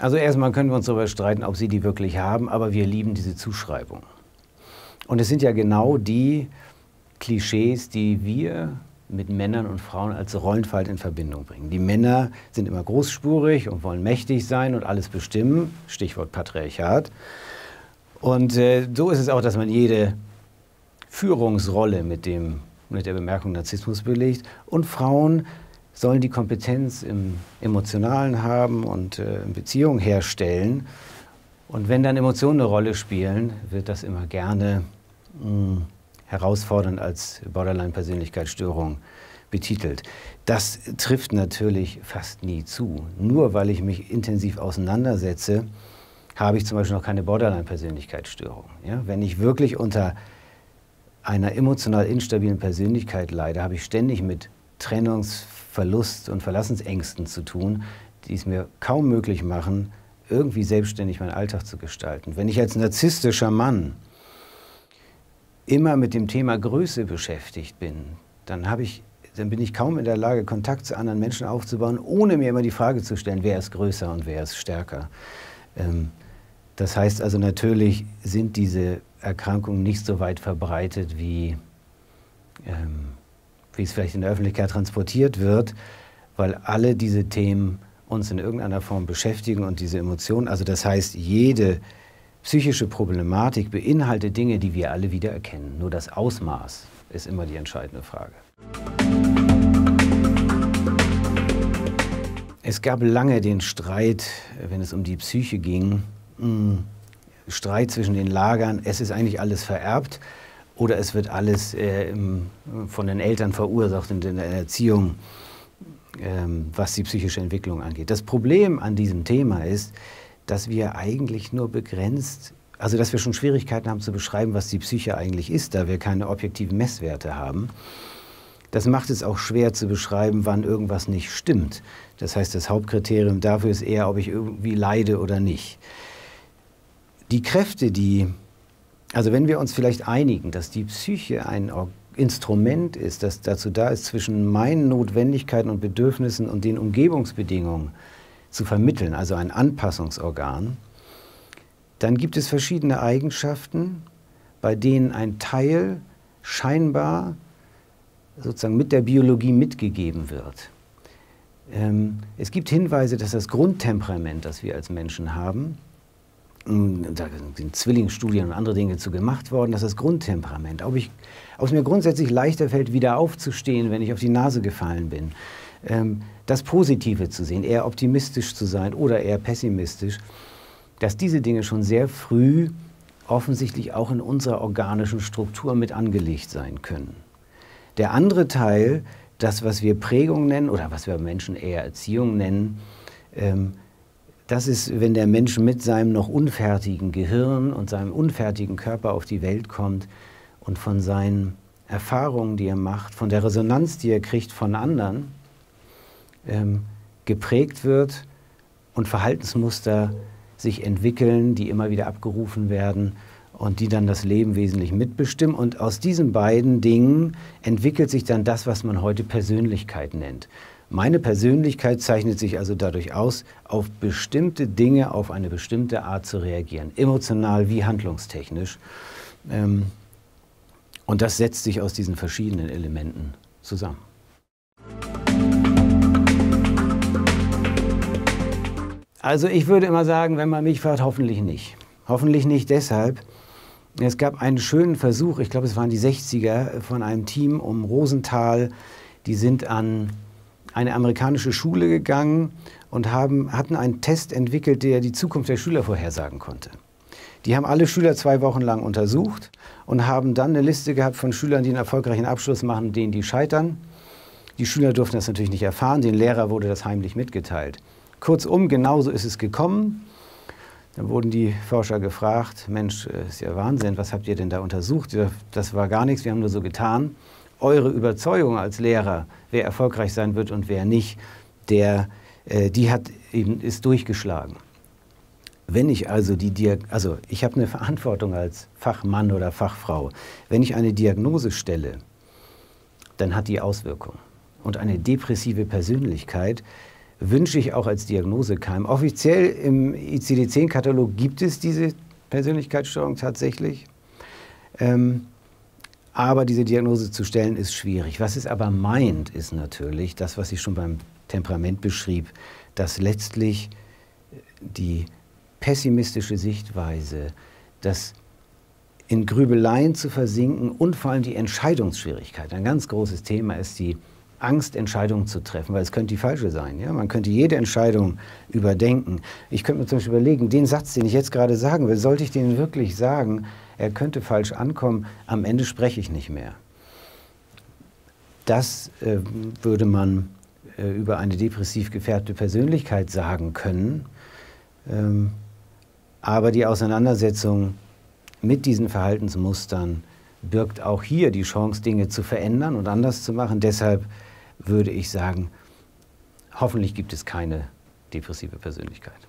Also erstmal können wir uns darüber streiten, ob sie die wirklich haben, aber wir lieben diese Zuschreibung. Und es sind ja genau die Klischees, die wir mit Männern und Frauen als Rollenverhalten in Verbindung bringen. Die Männer sind immer großspurig und wollen mächtig sein und alles bestimmen, Stichwort Patriarchat. Und äh, so ist es auch, dass man jede Führungsrolle mit, dem, mit der Bemerkung Narzissmus belegt. Und Frauen sollen die Kompetenz im Emotionalen haben und äh, Beziehungen herstellen. Und wenn dann Emotionen eine Rolle spielen, wird das immer gerne mh, hm, herausfordernd als Borderline-Persönlichkeitsstörung betitelt. Das trifft natürlich fast nie zu. Nur weil ich mich intensiv auseinandersetze, habe ich zum Beispiel noch keine Borderline-Persönlichkeitsstörung. Ja? Wenn ich wirklich unter einer emotional instabilen Persönlichkeit leide, habe ich ständig mit Trennungsverlust und Verlassensängsten zu tun, die es mir kaum möglich machen, irgendwie selbstständig meinen Alltag zu gestalten. Wenn ich als narzisstischer Mann immer mit dem Thema Größe beschäftigt bin, dann, ich, dann bin ich kaum in der Lage, Kontakt zu anderen Menschen aufzubauen, ohne mir immer die Frage zu stellen, wer ist größer und wer ist stärker. Ähm, das heißt also natürlich sind diese Erkrankungen nicht so weit verbreitet, wie, ähm, wie es vielleicht in der Öffentlichkeit transportiert wird, weil alle diese Themen uns in irgendeiner Form beschäftigen und diese Emotionen, also das heißt jede Psychische Problematik beinhaltet Dinge, die wir alle wiedererkennen. Nur das Ausmaß ist immer die entscheidende Frage. Es gab lange den Streit, wenn es um die Psyche ging, hm, Streit zwischen den Lagern, es ist eigentlich alles vererbt oder es wird alles äh, von den Eltern verursacht in der Erziehung, ähm, was die psychische Entwicklung angeht. Das Problem an diesem Thema ist, dass wir eigentlich nur begrenzt, also dass wir schon Schwierigkeiten haben zu beschreiben, was die Psyche eigentlich ist, da wir keine objektiven Messwerte haben. Das macht es auch schwer zu beschreiben, wann irgendwas nicht stimmt. Das heißt, das Hauptkriterium dafür ist eher, ob ich irgendwie leide oder nicht. Die Kräfte, die, also wenn wir uns vielleicht einigen, dass die Psyche ein Instrument ist, das dazu da ist, zwischen meinen Notwendigkeiten und Bedürfnissen und den Umgebungsbedingungen zu vermitteln, also ein Anpassungsorgan, dann gibt es verschiedene Eigenschaften, bei denen ein Teil scheinbar sozusagen mit der Biologie mitgegeben wird. Ähm, es gibt Hinweise, dass das Grundtemperament, das wir als Menschen haben, da sind Zwillingsstudien und andere Dinge zu gemacht worden, dass das Grundtemperament, ob, ich, ob es mir grundsätzlich leichter fällt, wieder aufzustehen, wenn ich auf die Nase gefallen bin, ähm, das Positive zu sehen, eher optimistisch zu sein oder eher pessimistisch, dass diese Dinge schon sehr früh offensichtlich auch in unserer organischen Struktur mit angelegt sein können. Der andere Teil, das, was wir Prägung nennen oder was wir Menschen eher Erziehung nennen, ähm, das ist, wenn der Mensch mit seinem noch unfertigen Gehirn und seinem unfertigen Körper auf die Welt kommt und von seinen Erfahrungen, die er macht, von der Resonanz, die er kriegt von anderen, ähm, geprägt wird und Verhaltensmuster sich entwickeln, die immer wieder abgerufen werden und die dann das Leben wesentlich mitbestimmen. Und aus diesen beiden Dingen entwickelt sich dann das, was man heute Persönlichkeit nennt. Meine Persönlichkeit zeichnet sich also dadurch aus, auf bestimmte Dinge auf eine bestimmte Art zu reagieren, emotional wie handlungstechnisch. Ähm, und das setzt sich aus diesen verschiedenen Elementen zusammen. Also ich würde immer sagen, wenn man mich fragt, hoffentlich nicht. Hoffentlich nicht deshalb. Es gab einen schönen Versuch, ich glaube es waren die 60er, von einem Team um Rosenthal. Die sind an eine amerikanische Schule gegangen und haben, hatten einen Test entwickelt, der die Zukunft der Schüler vorhersagen konnte. Die haben alle Schüler zwei Wochen lang untersucht und haben dann eine Liste gehabt von Schülern, die einen erfolgreichen Abschluss machen, denen die scheitern. Die Schüler durften das natürlich nicht erfahren, den Lehrer wurde das heimlich mitgeteilt. Kurzum, genauso ist es gekommen. Dann wurden die Forscher gefragt, Mensch, äh, ist ja Wahnsinn, was habt ihr denn da untersucht? Das war gar nichts, wir haben nur so getan. Eure Überzeugung als Lehrer, wer erfolgreich sein wird und wer nicht, der, äh, die hat eben, ist durchgeschlagen. Wenn ich also die Diag also ich habe eine Verantwortung als Fachmann oder Fachfrau. Wenn ich eine Diagnose stelle, dann hat die Auswirkungen. Und eine depressive Persönlichkeit wünsche ich auch als Diagnosekeim. Offiziell im ICD-10-Katalog gibt es diese Persönlichkeitsstörung tatsächlich. Ähm, aber diese Diagnose zu stellen ist schwierig. Was es aber meint, ist natürlich das, was ich schon beim Temperament beschrieb, dass letztlich die pessimistische Sichtweise, das in Grübeleien zu versinken und vor allem die Entscheidungsschwierigkeit. Ein ganz großes Thema ist die Angst, Entscheidungen zu treffen, weil es könnte die falsche sein. Ja? Man könnte jede Entscheidung überdenken. Ich könnte mir zum Beispiel überlegen, den Satz, den ich jetzt gerade sagen will, sollte ich den wirklich sagen? Er könnte falsch ankommen, am Ende spreche ich nicht mehr. Das äh, würde man äh, über eine depressiv gefärbte Persönlichkeit sagen können. Ähm, aber die Auseinandersetzung mit diesen Verhaltensmustern birgt auch hier die Chance, Dinge zu verändern und anders zu machen. Deshalb würde ich sagen, hoffentlich gibt es keine depressive Persönlichkeit.